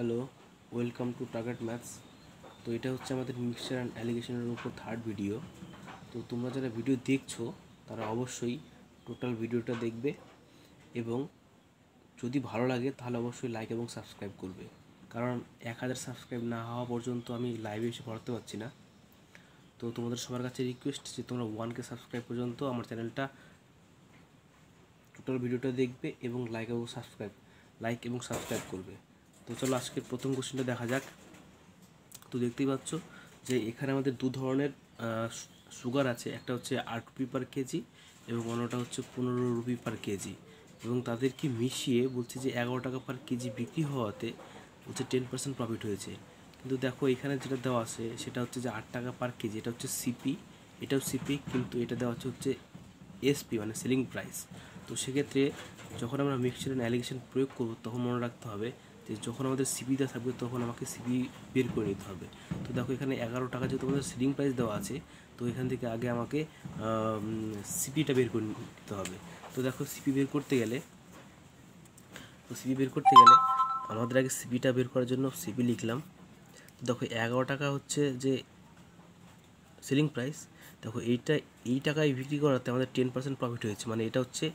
Hello, welcome to target maths. তো এটা হচ্ছে আমাদের মিক্সচার অ্যান্ড অ্যালিগেশনের উপর থার্ড ভিডিও তো তোমরা যারা ভিডিও দেখছ, তারা অবশ্যই টোটাল ভিডিওটা দেখবে এবং যদি ভালো লাগে, তাহলে অবশ্যই লাইক এবং সাবস্ক্রাইব করবে। কারণ এক হাজার সাবস্ক্রাইব না হওয়া পর্যন্ত আমি লাইভে এসে পড়াতে পারছি না। তো তোমাদের সবার কাছে রিকোয়েস্ট যে তোমরা ওয়ানকে সাবস্ক্রাইব পর্যন্ত আমার চ্যানেলটা টোটাল ভিডিওটা দেখবে এবং লাইক এবং সাবস্ক্রাইব লাইক এবং সাবস্ক্রাইব করবে। তো চলো আজকের প্রথম কোশ্চেনটা দেখা যাক। তো দেখতেই পাচ্ছ যে এখানে আমাদের দু ধরনের সুগার আছে। একটা হচ্ছে আট রুপি পার কেজি এবং অন্যটা হচ্ছে পনেরো রুপি পার কেজি এবং তাদেরকে মিশিয়ে বলছে যে এগারো টাকা পার কেজি বিক্রি হওয়াতে হচ্ছে টেন পার্সেন্ট প্রফিট হয়েছে। কিন্তু দেখো এখানে যেটা দেওয়া আছে, সেটা হচ্ছে যে আট টাকা পার কেজি এটা হচ্ছে সিপি এটাও সিপি কিন্তু এটা দেওয়া হচ্ছে হচ্ছে এসপি মানে সেলিং প্রাইস তো সেক্ষেত্রে যখন আমরা মিক্সচার অ্যালিগেশন প্রয়োগ করব, তখন মনে রাখতে হবে যে যখন আমাদের সিবিটা থাকবে, তখন আমাকে সিবি বের করে নিতে হবে। তো দেখো এখানে এগারো টাকা যেহেতু আমাদের সিলিং প্রাইস দেওয়া আছে, তো এখান থেকে আগে আমাকে সিপিটা বের করে নিতে হবে। তো দেখো সিপি বের করতে গেলে, তো সিপি বের করতে গেলে আমাদের আগে সিপিটা বের করার জন্য সিপি লিখলাম। দেখো এগারো টাকা হচ্ছে যে সেলিং প্রাইস দেখো এইটা, এই টাকায় বিক্রি করাতে আমাদের টেন পার্সেন্ট প্রফিট হয়েছে। মানে এটা হচ্ছে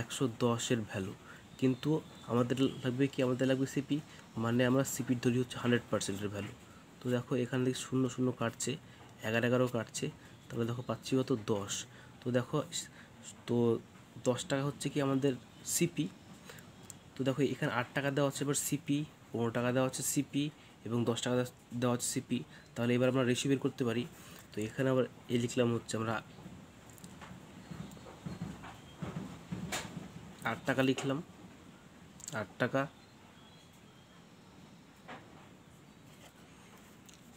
একশো দশের ভ্যালু কিন্তু আমাদের লাগবে কি? আমাদের লাগবে সিপি মানে আমরা সিপির ধরি হচ্ছে হান্ড্রেড পার্সেন্টের ভ্যালু তো দেখো এখান থেকে শূন্য শূন্য কাটছে, এগারো এগারো কাটছে, তাহলে দেখো পাচ্ছি কত? দশ। তো দেখো, তো দশ টাকা হচ্ছে কি আমাদের সিপি তো দেখো এখানে আট টাকা দেওয়া হচ্ছে এবার সিপি পনেরো টাকা দেওয়া হচ্ছে সিপি এবং দশ টাকা দেওয়া হচ্ছে সিপি তাহলে এবার আমরা রেশিও বের করতে পারি। তো এখানে আবার এ লিখলাম হচ্ছে আমরা আট টাকা লিখলাম। আট টাকা।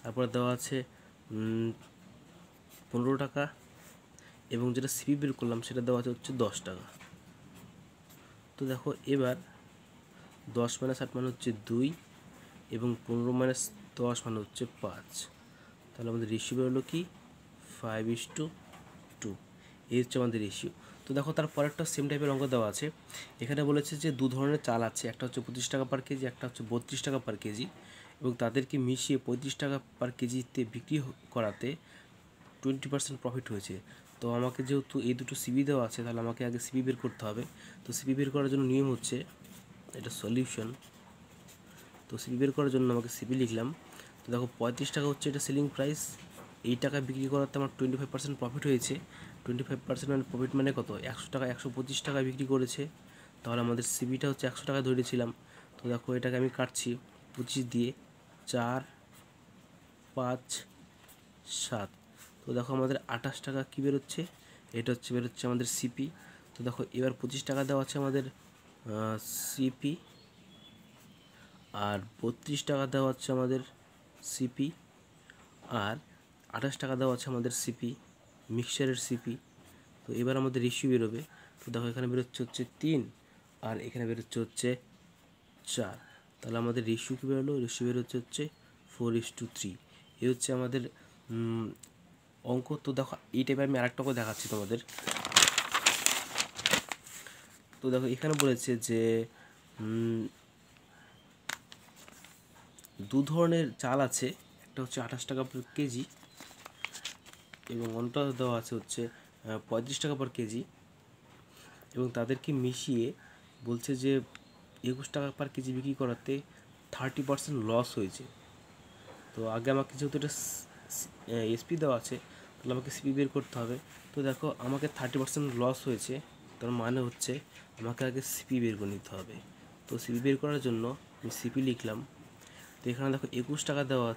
তারপর দেওয়া আছে পনেরো টাকা এবং যেটা সিপি বের করলাম সেটা দেওয়া আছে হচ্ছে দশ টাকা। তো দেখো এবার দশ মাইনাস আট মানে হচ্ছে দুই এবং পনেরো মাইনাস দশ মানে হচ্ছে পাঁচ। তাহলে আমাদের রেশিও বেরোলো কি? ফাইভ ইস টু টু এই হচ্ছে আমাদের রেশিও তো দেখো তার পরেরটা সেম টাইপের অঙ্ক দেওয়া আছে। এখানে বলেছে যে দু ধরনের চাল আছে, একটা হচ্ছে পঁচিশ টাকা পার কেজি, একটা হচ্ছে বত্রিশ টাকা পার কেজি এবং তাদেরকে মিশিয়ে পঁয়ত্রিশ টাকা পার কেজিতে বিক্রি করাতে টোয়েন্টি পার্সেন্ট প্রফিট হয়েছে। তো আমাকে যেহেতু এই দুটো সিবি দেওয়া আছে, তাহলে আমাকে আগে সিবি বের করতে হবে। তো সিবি বের করার জন্য নিয়ম হচ্ছে, এটা সলিউশন তো সিবি বের করার জন্য আমাকে সিবি লিখলাম। তো দেখো পঁয়ত্রিশ টাকা হচ্ছে এটা সেলিং প্রাইস এই টাকা বিক্রি করাতে আমার টোয়েন্টি ফাইভ পার্সেন্ট প্রফিট হয়েছে। টোয়েন্টি ফাইভ পার্সেন্ট মানে প্রফিট মানে কত? একশো টাকা, একশো পঁচিশ টাকা বিক্রি করেছে। তাহলে আমাদের সিবিটা হচ্ছে একশো টাকা ধরেছিলাম। তো দেখো এটাকে আমি কাটছি পঁচিশ দিয়ে চার, পাঁচ, সাত। তো দেখো আমাদের আঠাশ টাকা কী বেরোচ্ছে? এটা হচ্ছে বেরোচ্ছে আমাদের সিপি তো দেখো এবার পঁচিশ টাকা দেওয়া আছে আমাদের সিপি আর বত্রিশ টাকা দেওয়া হচ্ছে আমাদের সিপি আর আঠাশ টাকা দেওয়া আছে আমাদের সিপি মিক্সচারের সিপি তো এবার আমাদের রেশিও বেরোবে। তো দেখো এখানে বেরোচ্ছে হচ্ছে তিন আর এখানে বেরোচ্ছে হচ্ছে চার। তাহলে আমাদের রেশিও কী বেরোলো? রেশিও বেরোচ্ছে হচ্ছে ফোর ইস টু থ্রি এই হচ্ছে আমাদের অঙ্ক। তো দেখো এই টাইপের আমি আরেকটা অঙ্ক দেখাচ্ছি তোমাদের। তো দেখো এখানে বলেছে যে দু ধরনের চাল আছে। একটা হচ্ছে আঠাশ টাকা কেজি এবং অন্যটা দেওয়া আছে হচ্ছে পঁয়ত্রিশ টাকা পার কেজি। এবং তাদেরকে মিশিয়ে বলছে যে, একুশ টাকা পার কেজি বিক্রি করাতে থার্টি পার্সেন্ট লস হয়েছে। তো আগে আমাকে যেহেতু এটা এসপি দেওয়া আছে, তাহলে আমাকে সিপি বের করতে হবে। তো দেখো, আমাকে থার্টি পার্সেন্ট লস হয়েছে, তার মানে হচ্ছে আমাকে আগে সিপি বের করে নিতে হবে। তো সিপি বের করার জন্য আমি সিপি লিখলাম। তো এখানে দেখো, একুশ টাকা দেওয়া,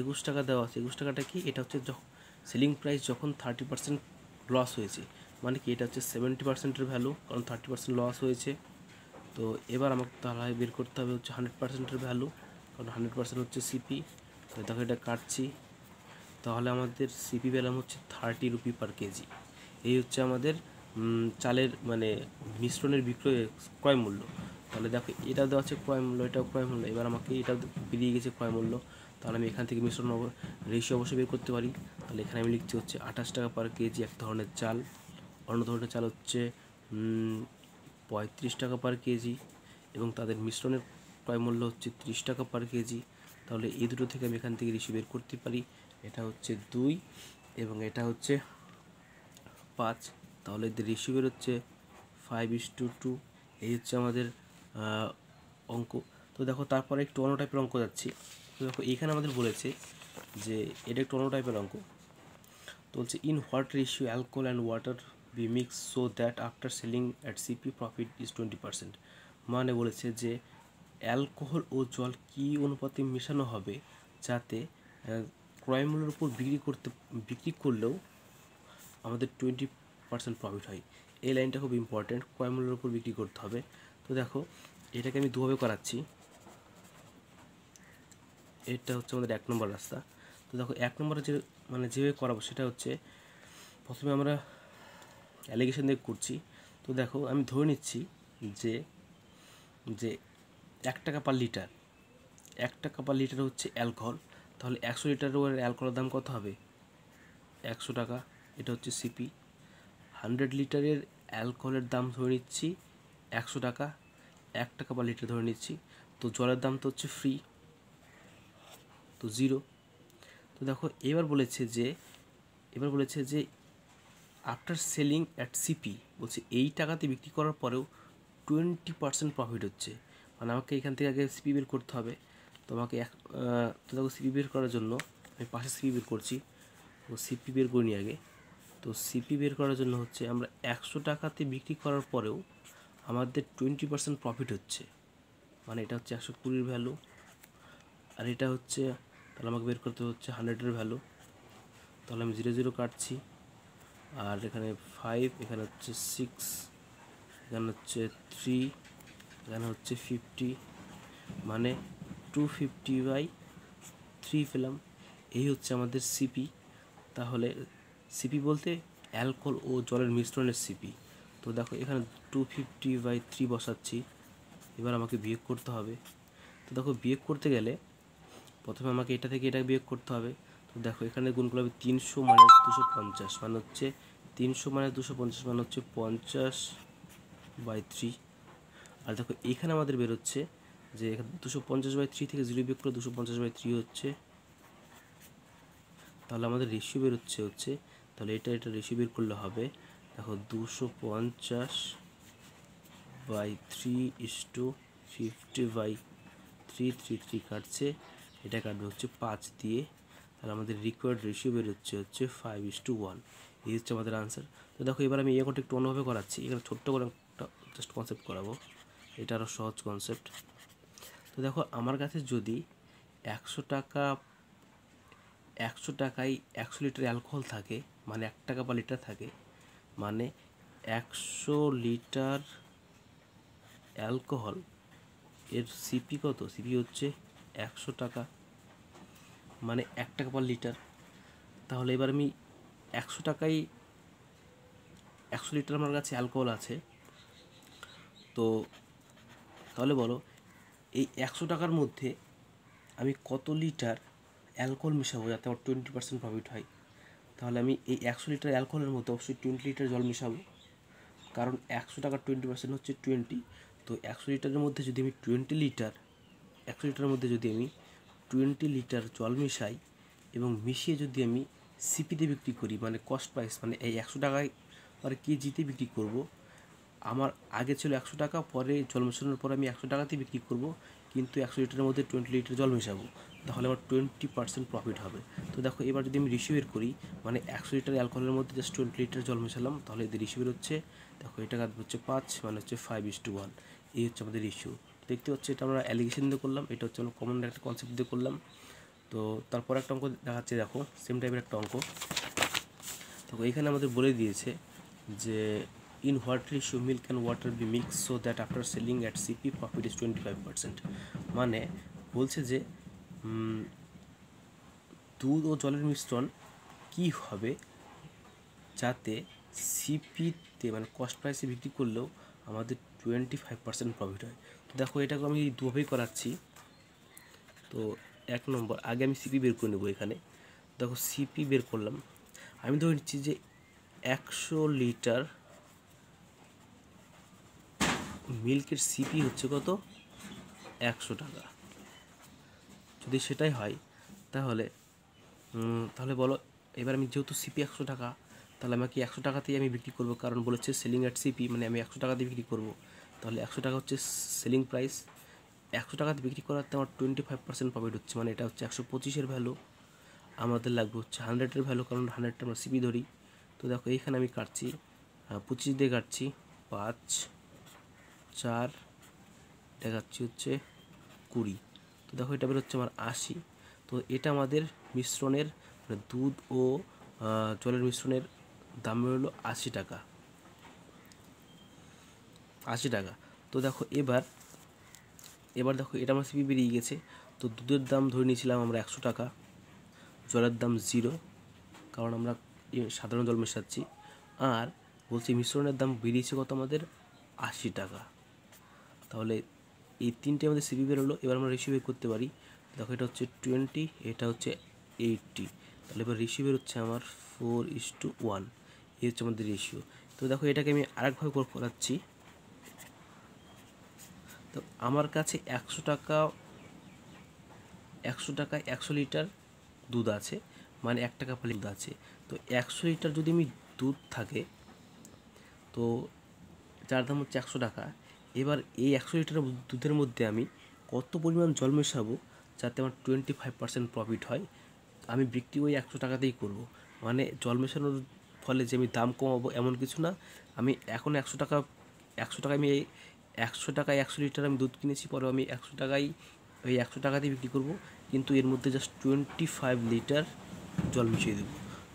একুশ টাকা দেওয়া আছে। একুশ টাকাটা কি? এটা হচ্ছে সেলিং প্রাইস যখন থার্টি পার্সেন্ট লস হয়েছে মানে কি এটা হচ্ছে সেভেন্টি পার্সেন্টের ভ্যালু কারণ থার্টি পার্সেন্ট লস হয়েছে। তো এবার আমাকে তাহলে বের করতে হবে হচ্ছে হান্ড্রেড পার্সেন্টের ভ্যালু কারণ হান্ড্রেড পার্সেন্ট হচ্ছে সিপি তো দেখো এটা কাটছি। তাহলে আমাদের সিপি পেলাম হচ্ছে থার্টি রুপি পার কেজি এই হচ্ছে আমাদের চালের মানে মিশ্রণের বিক্রয় ক্রয় মূল্য। তাহলে দেখো এটা দেওয়া আছে ক্রয় মূল্য, এটাও ক্রয় মূল্য। এবার আমাকে এটা বেরিয়ে গেছে ক্রয় মূল্য। তাহলে আমি এখান থেকে মিশ্রণ রেশিও অবশ্যই বের করতে পারি। তাহলে এখানে আমি লিখছি হচ্ছে আঠাশ টাকা পার কেজি এক ধরনের চাল। অন্য ধরনের চাল হচ্ছে পঁয়ত্রিশ টাকা পার কেজি এবং তাদের মিশ্রণের ক্রয় মূল্য হচ্ছে তিরিশ টাকা পার কেজি। তাহলে এই দুটো থেকে আমি এখান থেকে রেশিও বের করতে পারি। এটা হচ্ছে দুই এবং এটা হচ্ছে পাঁচ। তাহলে রেশিও বের হচ্ছে ফাইভ ইস টু টু এই হচ্ছে আমাদের অঙ্ক। তো দেখো তারপরে একটু অন্য টাইপের অঙ্ক যাচ্ছি। তো দেখো এইখানে আমাদের বলেছে যে এটা একটু অন্য টাইপের অঙ্ক। তো বলছে in what ratio alcohol and water be mix so that after selling at CP profit is twenty percent মানে বলেছে যে অ্যালকোহল ও জল কী অনুপাতে মেশানো হবে যাতে আহ, ক্রয় মূল্যের উপর বিক্রি করতে বিক্রি করলেও আমাদের টোয়েন্টি পার্সেন্ট প্রফিট হয়? এই লাইনটা খুব ইম্পর্ট্যান্ট ক্রয় মূল্যের উপর বিক্রি করতে হবে। তো দেখো এটাকে আমি দুভাবে করাচ্ছি। এটা হচ্ছে আমাদের এক নম্বর রাস্তা। তো দেখো, এক নম্বরে যে মানে যেভাবে করাবো সেটা হচ্ছে, প্রথমে আমরা অ্যালিগেশন দিয়ে করছি। তো দেখো, আমি ধরে নিচ্ছি যে যে এক টাকা পার লিটার এক টাকা পার লিটার হচ্ছে অ্যালকোহল তাহলে একশো লিটারের ওর অ্যালকোহলের দাম কত হবে? একশো টাকা, এটা হচ্ছে সিপি হান্ড্রেড লিটারের অ্যালকোহলের দাম ধরে নিচ্ছি একশো টাকা, এক টাকা পার লিটার ধরে নিচ্ছি। তো জলের দাম তো হচ্ছে ফ্রি তো জিরো। তো দেখো, এবার বলেছে যে, এবার বলেছে যে আফটার সেলিং অ্যাট সিপি বলছে এই টাকাতে বিক্রি করার পরেও টোয়েন্টি পার্সেন্ট প্রফিট হচ্ছে। মানে আমাকে এখান থেকে আগে সিপি বের করতে হবে। তো আমাকে এক তো দেখো সিপি বের করার জন্য আমি পাশে সিপি বের করছি। তো সিপি বের করিনি আগে। তো সিপি বের করার জন্য হচ্ছে আমরা একশো টাকাতে বিক্রি করার পরেও আমাদের টোয়েন্টি পার্সেন্ট প্রফিট হচ্ছে। মানে এটা হচ্ছে একশো কুড়ির ভ্যালু আর এটা হচ্ছে তাহলে আমাকে বের করতে হচ্ছে হান্ড্রেডের ভ্যালু তাহলে আমি জিরো জিরো কাটছি। আর এখানে ফাইভ এখানে হচ্ছে সিক্স এখানে হচ্ছে থ্রি এখানে হচ্ছে ফিফটি মানে টু ফিফটি বাই থ্রি পেলাম। এই হচ্ছে আমাদের সিপি তাহলে সিপি বলতে অ্যালকোহল ও জলের মিশ্রণের সিপি তো দেখো, এখানে টু ফিফটি বাই থ্রি বসাচ্ছি। এবার আমাকে বিয়োগ করতে হবে। তো দেখো, বিয়োগ করতে গেলে প্রথমে আমাকে এটা থেকে এটা বিয়োগ করতে হবে। তো দেখো, এখানে গুণ করলে হবে তিনশো মাইনাস দুশো পঞ্চাশ মানে হচ্ছে তিনশো মাইনাস দুশো পঞ্চাশ মানে হচ্ছে পঞ্চাশ বাই থ্রি আর দেখো, এখানে আমাদের বেরোচ্ছে যে দুশো পঞ্চাশ বাই থ্রি থেকে জিরো বিয়োগ করলে দুশো পঞ্চাশ বাই থ্রি হচ্ছে। তাহলে আমাদের রেশিও বেরোচ্ছে হচ্ছে, তাহলে এটা এটা রেশিও বের করলে হবে। দেখো, দুশো পঞ্চাশ by three is two fifty by three three three কাটছে। এটা কাটবে হচ্ছে পাঁচ দিয়ে। তাহলে আমাদের রিকোয়ার্ড রেশিও বেরোচ্ছে হচ্ছে ফাইভ ইস টু ওয়ান এই হচ্ছে আমাদের আনসার তো দেখো, এবার আমি অঙ্কটা একটু অন্যভাবে করাচ্ছি। এখানে ছোট্ট করে একটা জাস্ট কনসেপ্ট করাবো। এটা আরও সহজ কনসেপ্ট তো দেখো, আমার কাছে যদি একশো টাকা, একশো টাকায় একশো লিটার অ্যালকোহল থাকে মানে এক টাকা পার লিটার থাকে মানে একশো লিটার অ্যালকোহল এর সিপি কত? সিপি হচ্ছে একশো টাকা মানে এক টাকা পার লিটার তাহলে এবার আমি একশো টাকায় একশো লিটার আমার কাছে অ্যালকোহল আছে। তো তাহলে বলো, এই একশো টাকার মধ্যে আমি কত লিটার অ্যালকোহল মিশাবো যাতে আমার টোয়েন্টি পার্সেন্ট প্রফিট হয়? তাহলে আমি এই একশো লিটার অ্যালকোহলের মধ্যে অবশ্যই টোয়েন্টি লিটার জল মিশাবো। কারণ একশো টাকার টোয়েন্টি পার্সেন্ট হচ্ছে টোয়েন্টি তো একশো লিটারের মধ্যে যদি আমি টোয়েন্টি লিটার একশো লিটারের মধ্যে যদি আমি টোয়েন্টি লিটার জল মিশাই এবং মিশিয়ে যদি আমি সিপিতে বিক্রি করি মানে কস্ট প্রাইস মানে এই একশো টাকায় আর কেজিতে বিক্রি করব, আমার আগে ছিল একশো টাকা, পরে জল মেশানোর পরে আমি একশো টাকাতেই বিক্রি করব, কিন্তু একশো লিটারের মধ্যে টোয়েন্টি লিটার জল মেশাবো, তাহলে আমার টোয়েন্টি পার্সেন্ট প্রফিট হবে। তো দেখো, এবার যদি আমি রিসিভ বের করি মানে একশো লিটার অ্যালকোহলের মধ্যে জাস্ট টোয়েন্টি লিটার জল মেশালাম, তাহলে এদের রিসিভ বের হচ্ছে, দেখো এটা হচ্ছে পাঁচ মানে হচ্ছে ফাইভ ইস টু ওয়ান এই হচ্ছে আমাদের ইস্যু দেখতে হচ্ছে এটা আমরা অ্যালিগেশন দিয়ে করলাম, এটা হচ্ছে আমরা কমন একটা কনসেপ্ট দিয়ে করলাম। তো তারপর একটা অঙ্ক দেখাচ্ছে, দেখো সেম টাইপের একটা অঙ্ক। তো এখানে আমাদের বলে দিয়েছে যে in what ratio milk and water be mix so that after selling at CP profit is twenty five percent মানে বলছে যে দুধ ও জলের মিশ্রণ কী হবে যাতে সিপিতে মানে কস্ট প্রাইসে বিক্রি করলেও আমাদের টোয়েন্টি ফাইভ পার্সেন্ট প্রফিট হয়? দেখো, এটাকে আমি দুভাবেই করাচ্ছি। তো এক নম্বর, আগে আমি সিপি বের করে নেব এখানে। দেখো সিপি বের করলাম। আমি ধরে নিচ্ছি যে একশো লিটার মিল্কের সিপি হচ্ছে কত? একশো টাকা। যদি সেটাই হয়, তাহলে তাহলে বলো, এবার আমি যেহেতু সিপি একশো টাকা, তাহলে আমাকে একশো টাকাতেই আমি বিক্রি করব। কারণ বলেছে সেলিং অ্যাট সিপি মানে আমি একশো টাকাতে বিক্রি করব। তাহলে একশো টাকা হচ্ছে সেলিং প্রাইস একশো টাকাতে বিক্রি করাতে আমার টোয়েন্টি ফাইভ পার্সেন্ট প্রফিট হচ্ছে মানে এটা হচ্ছে একশো পঁচিশের ভ্যালু আমাদের লাগবে হচ্ছে হান্ড্রেডের ভ্যালু কারণ হান্ড্রেডটা আমরা সিপি ধরি। তো দেখো, এইখানে আমি কাটছি। পঁচিশ দিয়ে কাটছি। পাঁচ, চার, দেখাচ্ছি হচ্ছে কুড়ি। তো দেখো, এটা বেরোচ্ছে আমার আশি। তো এটা আমাদের মিশ্রণের মানে দুধ ও জলের মিশ্রণের দাম বেরোলো আশি টাকা। আশি টাকা। তো দেখো এবার এবার দেখো এটা আমার সিপি বেরিয়ে গেছে। তো দুধের দাম ধরে নিয়েছিলাম আমরা একশো টাকা, জলের দাম জিরো কারণ আমরা সাধারণ জল মেশাচ্ছি। আর বলছি মিশ্রণের দাম বেরিয়েছে কত আমাদের? আশি টাকা। তাহলে এই তিনটে আমাদের সিপি বেরোলো, এবার আমরা বের করতে পারি। দেখো এটা হচ্ছে টোয়েন্টি এটা হচ্ছে এইটটি তাহলে এবার রেশিও হচ্ছে আমার ফোর ইস টু ওয়ান এই হচ্ছে আমাদের রেশিও তো দেখো এটাকে আমি আরেকভাবে করাচ্ছি। তো আমার কাছে একশো টাকা একশো টাকা একশো লিটার দুধ আছে মানে এক টাকা পালি দুধ আছে। তো একশো লিটার যদি আমি দুধ থাকে, তো যার দাম হচ্ছে একশো টাকা, এবার এই একশো লিটার দুধের মধ্যে আমি কত পরিমাণ জল মেশাবো যাতে আমার টোয়েন্টি ফাইভ পার্সেন্ট প্রফিট হয়, আমি বিক্রি ওই একশো টাকাতেই করব। মানে জল মেশানোর ফলে যে আমি দাম কমাবো এমন কিছু না, আমি এখন একশো টাকা একশো টাকা আমি একশো টাকায় একশো লিটার আমি দুধ কিনেছি, পরে আমি একশো টাকায় ওই একশো টাকাতেই বিক্রি করব। কিন্তু এর মধ্যে জাস্ট টোয়েন্টি ফাইভ লিটার জল মিশিয়ে দেবো।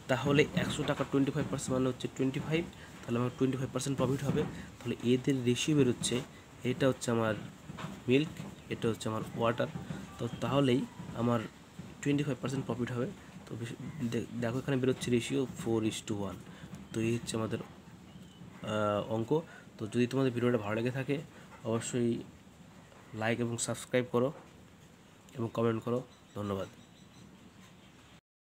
তাহলে একশো টাকা টোয়েন্টি ফাইভ পার্সেন্ট মানে হচ্ছে টোয়েন্টি ফাইভ তাহলে আমার টোয়েন্টি ফাইভ পার্সেন্ট প্রফিট হবে। তাহলে এদের রেশিও বেরোচ্ছে, এটা হচ্ছে আমার মিল্ক এটা হচ্ছে আমার ওয়াটার তো তাহলেই আমার টোয়েন্টি ফাইভ পার্সেন্ট প্রফিট হবে। তো দেখো এখানে বেরোচ্ছে ratio four is two one তো এই হচ্ছে আমাদের অঙ্ক। তো যদি তোমাদের ভিডিওটা ভালো লেগে থাকে, অবশ্যই লাইক এবং সাবস্ক্রাইব করো এবং কমেন্ট করো। ধন্যবাদ।